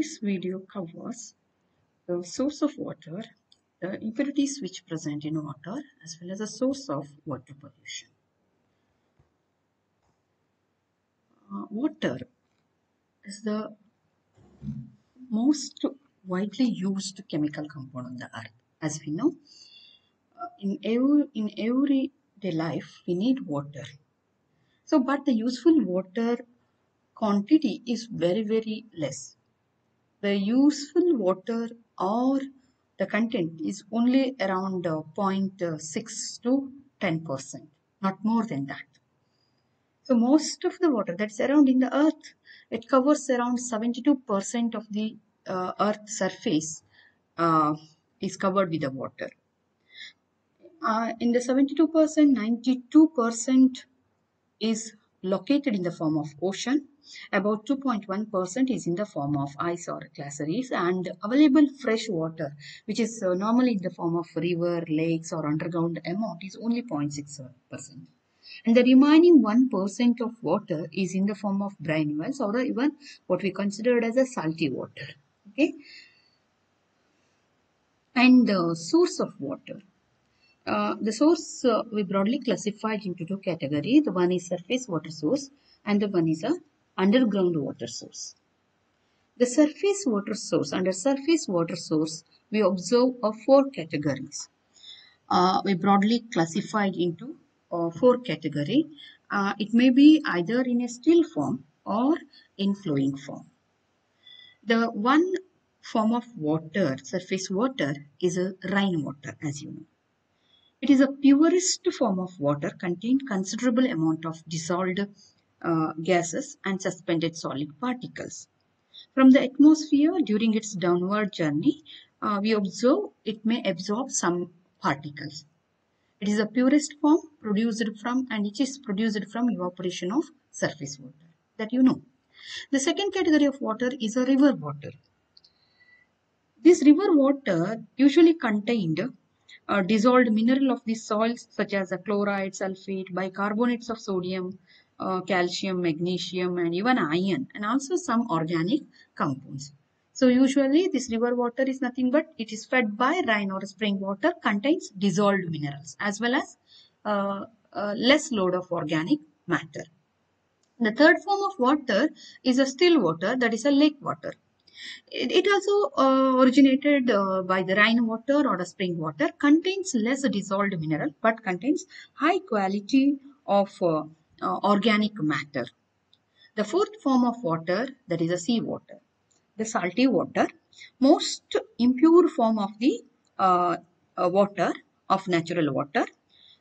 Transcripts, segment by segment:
this video covers the source of water, the impurities which present in water, as well as the source of water pollution. Uh, water is the most widely used chemical compound on the earth. As we know, uh, in, every, in everyday life, we need water. So, but the useful water quantity is very, very less. The useful water or the content is only around uh, 0.6 to 10%, not more than that. So most of the water that's around in the earth, it covers around 72% of the uh, earth surface uh, is covered with the water. Uh, in the 72%, 92% is located in the form of ocean. About 2.1% is in the form of ice or glaciers and available fresh water, which is uh, normally in the form of river, lakes or underground amount is only 0.6%. And the remaining 1% of water is in the form of wells or even what we considered as a salty water. Okay. And the source of water. Uh, the source uh, we broadly classified into two categories. The one is surface water source and the one is a underground water source. The surface water source, under surface water source, we observe uh, four categories. Uh, we broadly classified into uh, four category. Uh, it may be either in a still form or in flowing form. The one form of water, surface water, is a rainwater, as you know. It is a purest form of water contain considerable amount of dissolved uh, gases and suspended solid particles. From the atmosphere during its downward journey, uh, we observe it may absorb some particles. It is the purest form produced from and it is produced from evaporation of surface water that you know. The second category of water is a river water. This river water usually contained uh, dissolved mineral of the soils such as a chloride, sulfate, bicarbonates of sodium, uh, calcium, magnesium and even iron and also some organic compounds. So usually this river water is nothing but it is fed by rain or spring water contains dissolved minerals as well as uh, uh, less load of organic matter. The third form of water is a still water that is a lake water. It, it also uh, originated uh, by the rain water or the spring water, contains less dissolved mineral but contains high quality of uh, organic matter. The fourth form of water that is a sea water. The salty water, most impure form of the uh, uh, water of natural water.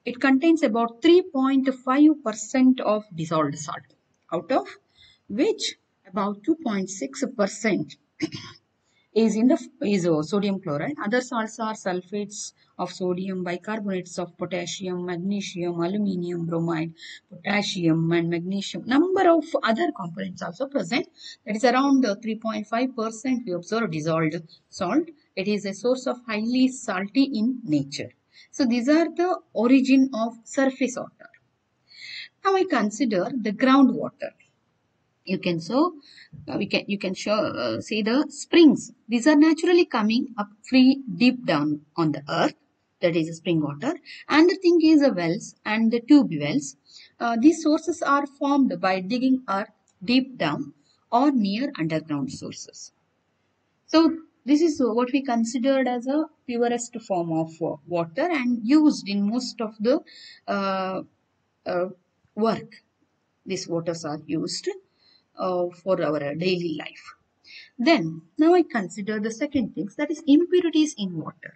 It contains about 3.5% of dissolved salt out of which about 2.6% is in the is uh, sodium chloride. Other salts are sulfates of sodium, bicarbonates of potassium, magnesium, aluminium, bromide, potassium and magnesium. Number of other components also present. That is around uh, 3.5% we observe dissolved salt. It is a source of highly salty in nature. So these are the origin of surface water. Now I consider the groundwater. You can so uh, we can you can show uh, see the springs. These are naturally coming up free deep down on the earth. That is a spring water. And the thing is the wells and the tube wells. Uh, these sources are formed by digging earth deep down or near underground sources. So this is what we considered as a purest form of uh, water and used in most of the uh, uh, work. These waters are used for our daily life. Then, now I consider the second things that is impurities in water.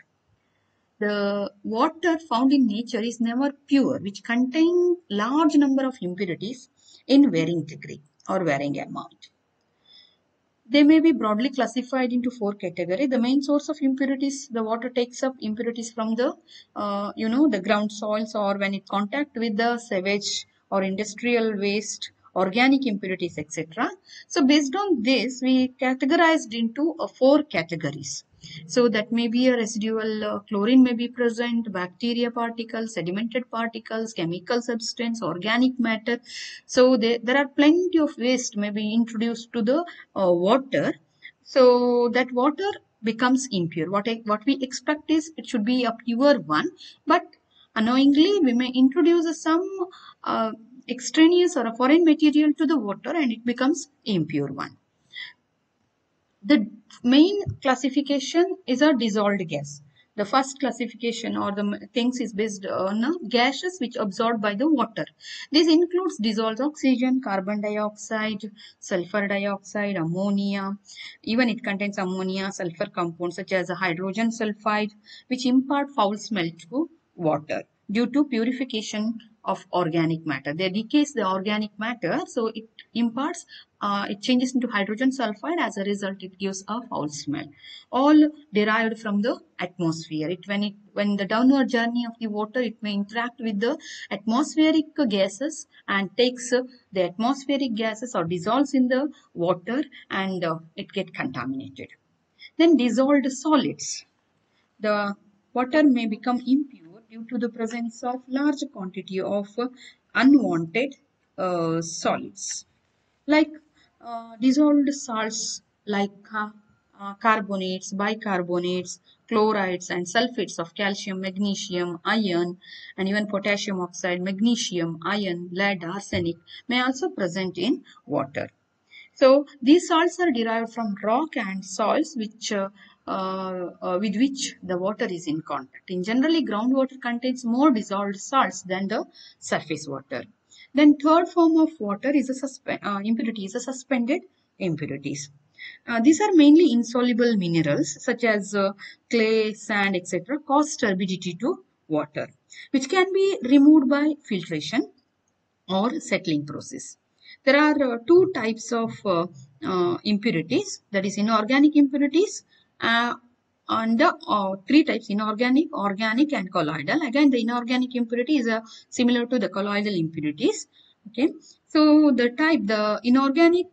The water found in nature is never pure, which contain large number of impurities in varying degree or varying amount. They may be broadly classified into four categories. The main source of impurities, the water takes up impurities from the, uh, you know, the ground soils or when it contact with the sewage or industrial waste, organic impurities, etc. So based on this, we categorized into uh, four categories. So that may be a residual uh, chlorine may be present, bacteria particles, sedimented particles, chemical substance, organic matter. So there, there are plenty of waste may be introduced to the uh, water so that water becomes impure. What, I, what we expect is it should be a pure one, but unknowingly we may introduce some uh, extraneous or a foreign material to the water and it becomes impure one. The main classification is a dissolved gas. The first classification or the things is based on gases which absorbed by the water. This includes dissolved oxygen, carbon dioxide, sulfur dioxide, ammonia. Even it contains ammonia, sulfur compounds such as hydrogen sulfide which impart foul smell to water due to purification of organic matter. They decays the organic matter, so it imparts, uh, it changes into hydrogen sulfide. As a result, it gives a foul smell. All derived from the atmosphere. It when it when the downward journey of the water, it may interact with the atmospheric gases and takes uh, the atmospheric gases or dissolves in the water and uh, it get contaminated. Then dissolved solids. The water may become impure due to the presence of large quantity of unwanted uh, solids like uh, dissolved salts like uh, uh, carbonates, bicarbonates, chlorides and sulfates of calcium, magnesium, iron and even potassium oxide, magnesium, iron, lead, arsenic may also present in water. So these salts are derived from rock and salts which uh, with which the water is in contact. In generally, groundwater contains more dissolved salts than the surface water. Then third form of water is a uh, impurity is a suspended impurities. Uh, these are mainly insoluble minerals such as uh, clay, sand, etc. cause turbidity to water, which can be removed by filtration or settling process. There are uh, two types of impurities that is inorganic impurities uh, the uh, three types inorganic, organic and colloidal. Again, the inorganic impurity is uh, similar to the colloidal impurities. Okay, so the type, the inorganic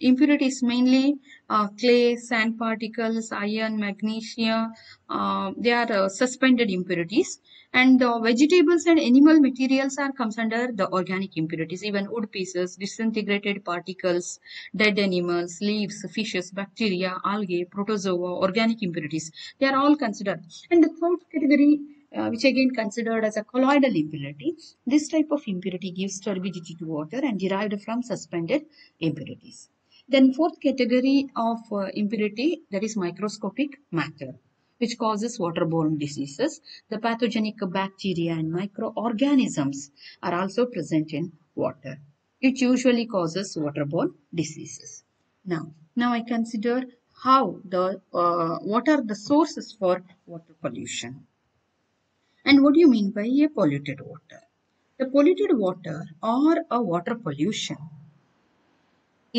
impurities mainly uh, clay, sand particles, iron, magnesium, uh, they are uh, suspended impurities and the vegetables and animal materials are comes under the organic impurities even wood pieces disintegrated particles dead animals leaves fishes bacteria algae protozoa organic impurities they are all considered and the third category uh, which again considered as a colloidal impurity. This type of impurity gives turbidity to water and derived from suspended impurities. Then fourth category of uh, impurity that is microscopic matter which causes waterborne diseases. The pathogenic bacteria and microorganisms are also present in water. It usually causes waterborne diseases. Now, now I consider how the uh, what are the sources for water pollution and what do you mean by a polluted water the polluted water or a water pollution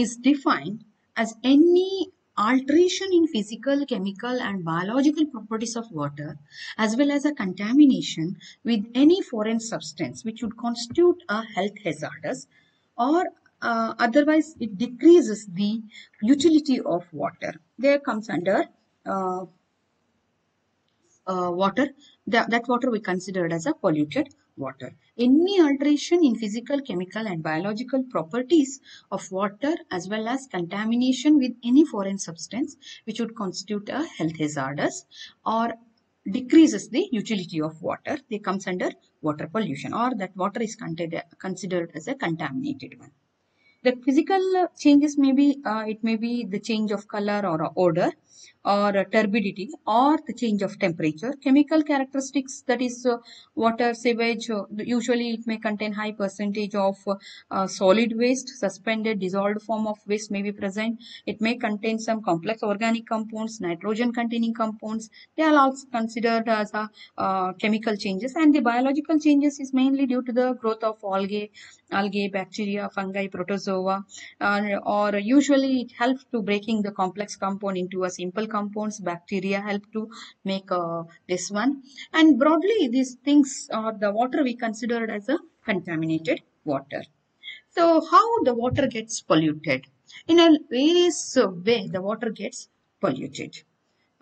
is defined as any alteration in physical, chemical and biological properties of water as well as a contamination with any foreign substance which would constitute a health hazardous or uh, otherwise it decreases the utility of water. There comes under uh, uh, water, that, that water we considered as a polluted water. Any alteration in physical, chemical and biological properties of water as well as contamination with any foreign substance which would constitute a health hazardous or decreases the utility of water, they comes under water pollution or that water is considered as a contaminated one. The physical changes may be, uh, it may be the change of color or odor or turbidity or the change of temperature. Chemical characteristics that is uh, water, sewage, uh, usually it may contain high percentage of uh, solid waste, suspended, dissolved form of waste may be present. It may contain some complex organic compounds, nitrogen containing compounds. They are also considered as a, chemical changes and the biological changes is mainly due to the growth of algae, algae, bacteria, fungi, protozoa or usually it helps to breaking the complex compound into a simple compounds bacteria help to make uh, this one. And broadly these things are the water we considered as a contaminated water. So how the water gets polluted? In a various way the water gets polluted.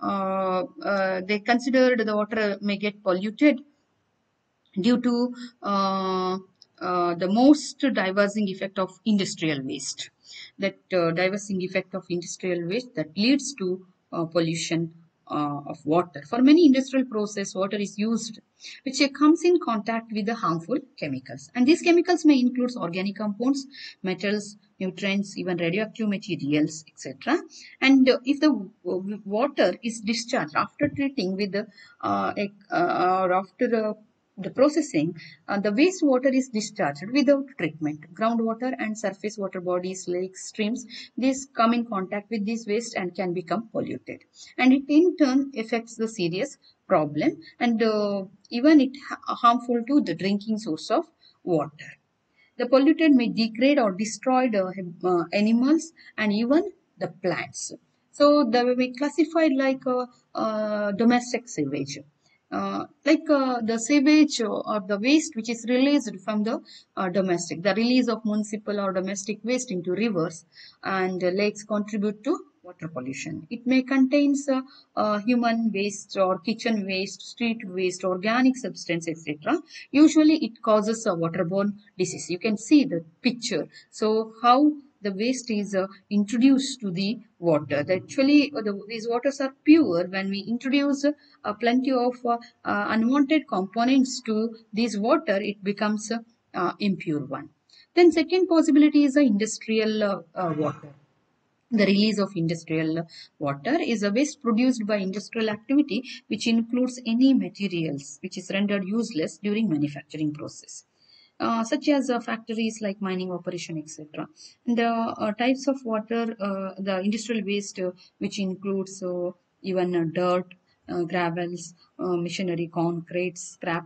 Uh, uh, they considered the water may get polluted due to uh, uh, the most diversing effect of industrial waste. That uh, diversing effect of industrial waste that leads to pollution uh, of water. For many industrial process, water is used which comes in contact with the harmful chemicals. And these chemicals may include organic compounds, metals, nutrients, even radioactive materials, etc. And uh, if the water is discharged after treating with the, uh, uh, or after the processing, uh, the wastewater is discharged without treatment. Groundwater and surface water bodies, lakes, streams, these come in contact with this waste and can become polluted. And it in turn affects the serious problem and uh, even it ha harmful to the drinking source of water. The polluted may degrade or destroy the uh, animals and even the plants. So they will be classified like a, a domestic sewage uh, like uh, the sewage or the waste which is released from the uh, domestic the release of municipal or domestic waste into rivers and lakes contribute to water pollution. It may contains uh, uh, human waste or kitchen waste street waste organic substance etc usually it causes a waterborne disease. You can see the picture. So how the waste is uh, introduced to the water. Actually, uh, the, these waters are pure. When we introduce uh, plenty of uh, uh, unwanted components to this water, it becomes uh, impure one. Then second possibility is the industrial water. The release of industrial water is a waste produced by industrial activity which includes any materials which is rendered useless during manufacturing process. Uh, such as uh, factories like mining operation etc and the uh, types of water uh, the industrial waste uh, which includes even dirt gravels machinery concrete scrap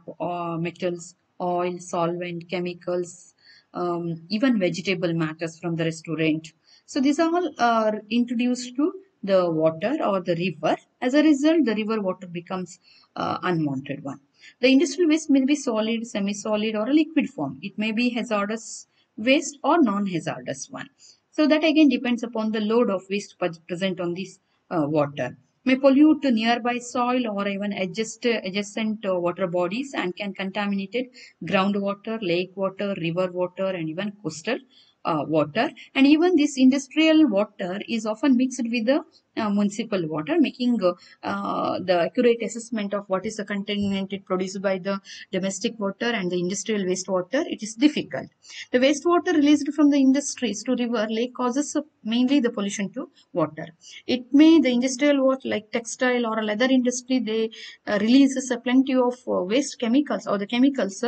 metals oil solvent chemicals um, even vegetable matters from the restaurant. So these all are introduced to the water or the river. As a result the river water becomes unwanted one the industrial waste may be solid, semi-solid or a liquid form. It may be hazardous waste or non-hazardous one. So that again depends upon the load of waste present on this uh, water. May pollute nearby soil or even adjust, adjacent uh, water bodies and can contaminate groundwater, lake water, river water and even coastal uh, water. And even this industrial water is often mixed with the uh, municipal water, making uh, uh, the accurate assessment of what is the contaminant produced by the domestic water and the industrial wastewater. It is difficult. The wastewater released from the industries to river lake causes mainly the pollution to water. It may the industrial water like textile or leather industry they uh, releases plenty of uh, waste chemicals or the chemicals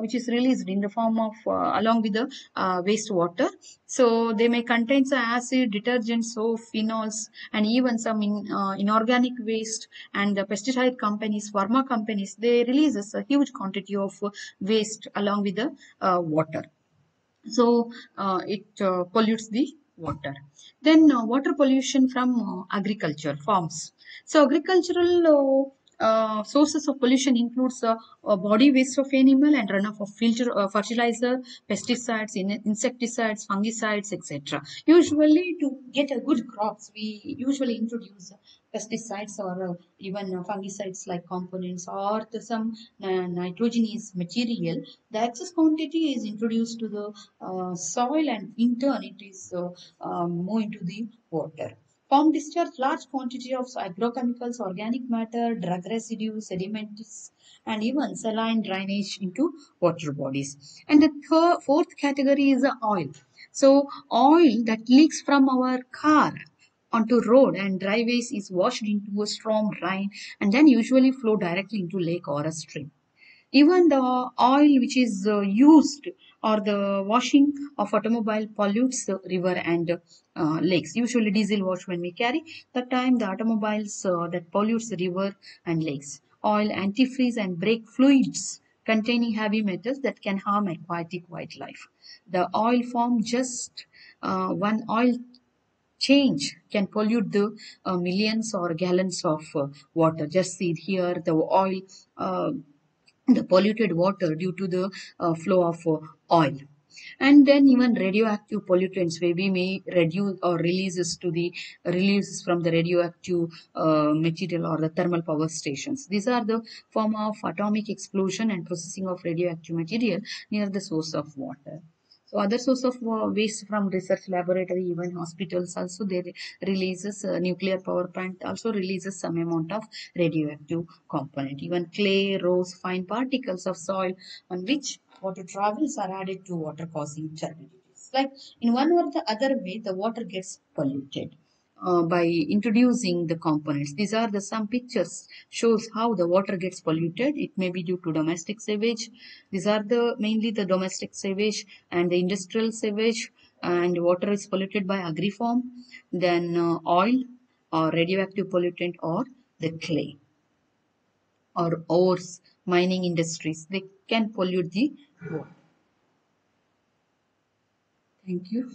which is released in the form of along with the wastewater. So they may contain some acid, detergents, soap, phenols and even some in, uh, inorganic waste and the pesticide companies, pharma companies, they releases a huge quantity of waste along with the uh, water. So uh, it uh, pollutes the water. Then uh, water pollution from agriculture farms. So agricultural uh, sources of pollution includes uh, body waste of animal and runoff of filter, uh, fertilizer, pesticides, in, insecticides, fungicides, etc. Usually to get a good crops, we usually introduce pesticides or uh, even uh, fungicides like components or some nitrogenous material. The excess quantity is introduced to the soil and in turn it is um, more into the water. Farm discharge large quantity of agrochemicals, organic matter, drug residues, sediments, and even saline drainage into water bodies. And the third, fourth category is the oil. So oil that leaks from our car onto road and driveways is washed into a strong rain and then usually flow directly into lake or a stream. Even the oil which is uh, used or the washing of automobile pollutes the river and uh, lakes. Usually diesel wash when we carry, the time the automobiles uh, that pollutes the river and lakes. Oil, antifreeze and brake fluids containing heavy metals that can harm aquatic wildlife. The oil form just uh, one oil change can pollute the uh, millions or gallons of uh, water. Just see here the oil uh, the polluted water due to the uh, flow of uh, oil. And then even radioactive pollutants maybe may reduce or releases to the releases from the radioactive uh, material or the thermal power stations. These are the form of atomic explosion and processing of radioactive material near the source of water. So other source of uh, waste from research laboratory, even hospitals also they releases uh, nuclear power plant also releases some amount of radioactive component. Even clay, rose, fine particles of soil on which water travels are added to water causing turbidities. Like in one or the other way, the water gets polluted. Uh, by introducing the components. These are the some pictures shows how the water gets polluted. It may be due to domestic sewage. These are the mainly the domestic sewage and the industrial sewage and water is polluted by agriform, then uh, oil or radioactive pollutant or the clay or ores, mining industries. They can pollute the. Thank you.